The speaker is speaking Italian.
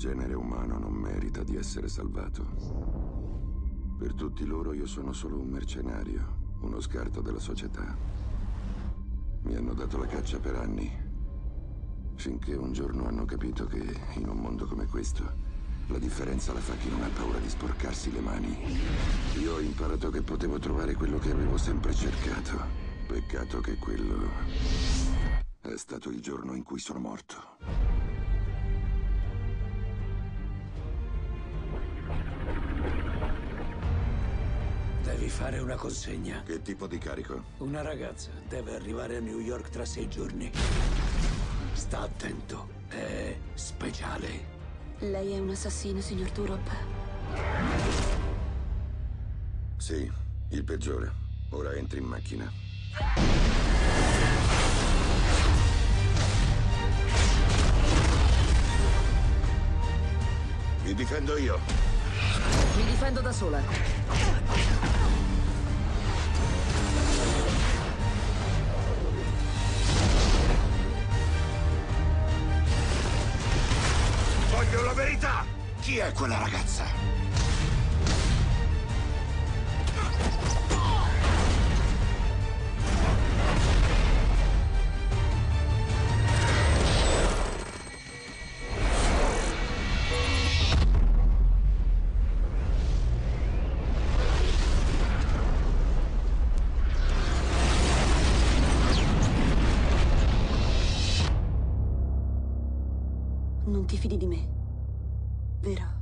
genere umano non merita di essere salvato. Per tutti loro io sono solo un mercenario, uno scarto della società. Mi hanno dato la caccia per anni, finché un giorno hanno capito che in un mondo come questo la differenza la fa chi non ha paura di sporcarsi le mani. Io ho imparato che potevo trovare quello che avevo sempre cercato. Peccato che quello è stato il giorno in cui sono morto. Devi fare una consegna. Che tipo di carico? Una ragazza deve arrivare a New York tra sei giorni. Sta attento, è speciale. Lei è un assassino, signor Turop? Sì, il peggiore. Ora entri in macchina. Mi difendo io. Mi difendo da sola. Voglio la verità! Chi è quella ragazza? Non ti fidi di me, Vera.